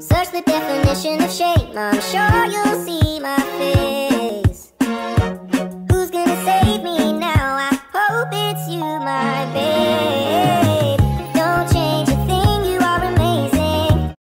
Search the definition of shame. I'm sure you'll see my face. Who's gonna save me now? I hope it's you, my babe.